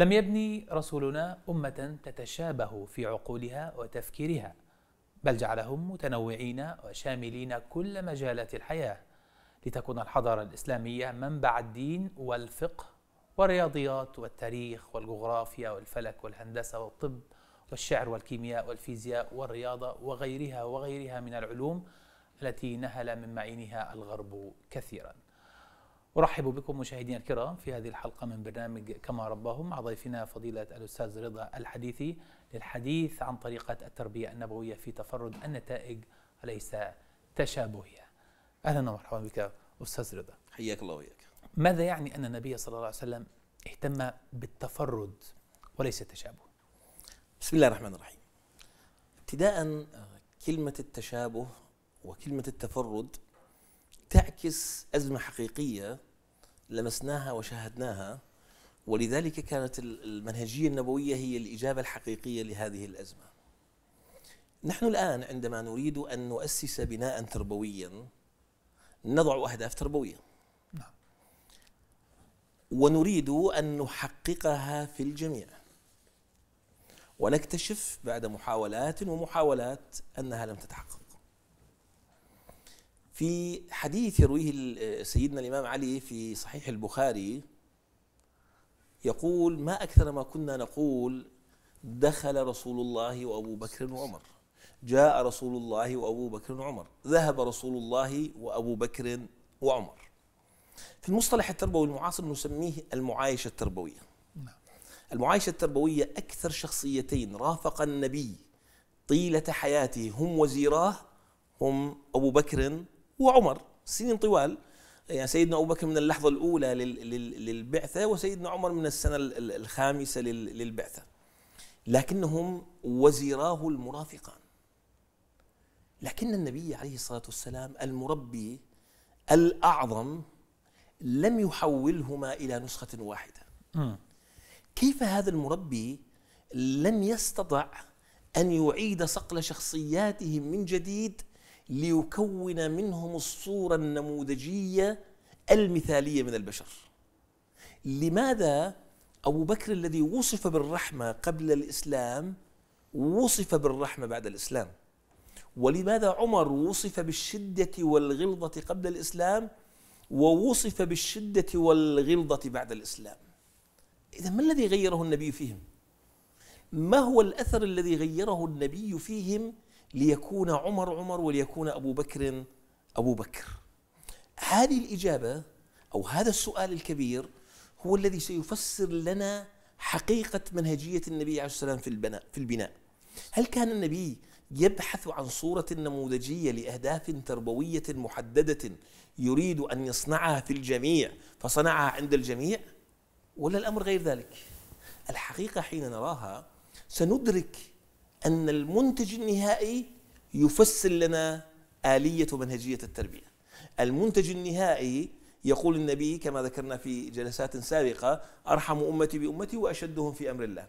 لم يبني رسولنا أمة تتشابه في عقولها وتفكيرها بل جعلهم متنوعين وشاملين كل مجالات الحياة لتكون الحضارة الإسلامية منبع الدين والفقه والرياضيات والتاريخ والجغرافيا والفلك والهندسة والطب والشعر والكيمياء والفيزياء والرياضة وغيرها وغيرها من العلوم التي نهل من معينها الغرب كثيرا. أرحب بكم مشاهدينا الكرام في هذه الحلقة من برنامج كما رباهم. مع ضيفنا فضيلة الأستاذ رضا الحديثي للحديث عن طريقة التربية النبوية في تفرد النتائج وليس تشابهها. أهلا ومرحبا بك أستاذ رضا. حياك الله وياك ماذا يعني أن النبي صلى الله عليه وسلم اهتم بالتفرد وليس التشابه؟ بسم الله الرحمن الرحيم. ابتداء كلمة التشابه وكلمة التفرد تعكس أزمة حقيقية لمسناها وشاهدناها ولذلك كانت المنهجية النبوية هي الإجابة الحقيقية لهذه الأزمة. نحن الآن عندما نريد أن نؤسس بناء تربويا نضع أهداف تربوية. نعم. ونريد أن نحققها في الجميع. ونكتشف بعد محاولات ومحاولات أنها لم تتحقق. في حديث يرويه سيدنا الإمام علي في صحيح البخاري يقول ما أكثر ما كنا نقول دخل رسول الله وأبو بكر وعمر. جاء رسول الله وأبو بكر وعمر. ذهب رسول الله وأبو بكر وعمر. في المصطلح التربوي المعاصر نسميه المعايشة التربوية. نعم. المعايشة التربوية أكثر شخصيتين رافق النبي طيلة حياته هم وزيراه هم أبو بكر وعمر سنين طوال. يعني سيدنا أبو بكر من اللحظة الأولى للبعثة وسيدنا عمر من السنة الخامسة للبعثة. لكنهم وزيراه المرافقان. لكن النبي عليه الصلاة والسلام المربي الأعظم لم يحولهما إلى نسخة واحدة. كيف هذا المربي لم يستطع أن يعيد صقل شخصياتهم من جديد ليكون منهم الصورة النموذجية المثالية من البشر. لماذا أبو بكر الذي وصف بالرحمة قبل الإسلام وصف بالرحمة بعد الإسلام؟ ولماذا عمر وصف بالشدة والغلظة قبل الإسلام ووصف بالشدة والغلظة بعد الإسلام؟ إذا ما الذي غيره النبي فيهم؟ ما هو الأثر الذي غيره النبي فيهم ليكون عمر عمر وليكون أبو بكر أبو بكر. هذه الإجابة أو هذا السؤال الكبير هو الذي سيفسر لنا حقيقة منهجية النبي عليه السلام في البناء في البناء. هل كان النبي يبحث عن صورة نموذجية لأهداف تربوية محددة يريد أن يصنعها في الجميع فصنعها عند الجميع؟ ولا الأمر غير ذلك؟ الحقيقة حين نراها سندرك أن المنتج النهائي يفسر لنا آلية ومنهجية التربية. المنتج النهائي يقول النبي كما ذكرنا في جلسات سابقة أرحم أمتي بأمتي وأشدهم في أمر الله.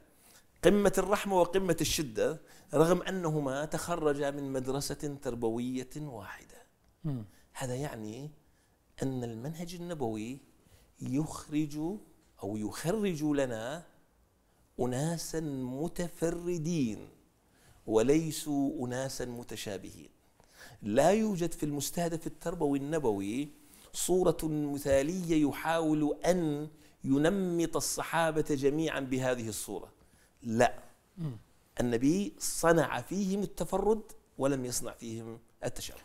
قمة الرحمة وقمة الشدة رغم أنهما تخرجا من مدرسة تربوية واحدة. م. هذا يعني أن المنهج النبوي يخرج أو يخرج لنا أناسا متفردين. وليسوا أناسا متشابهين. لا يوجد في المستهدف التربوي النبوي صورة مثالية يحاول أن ينمط الصحابة جميعا بهذه الصورة. لا. النبي صنع فيهم التفرد ولم يصنع فيهم التشابه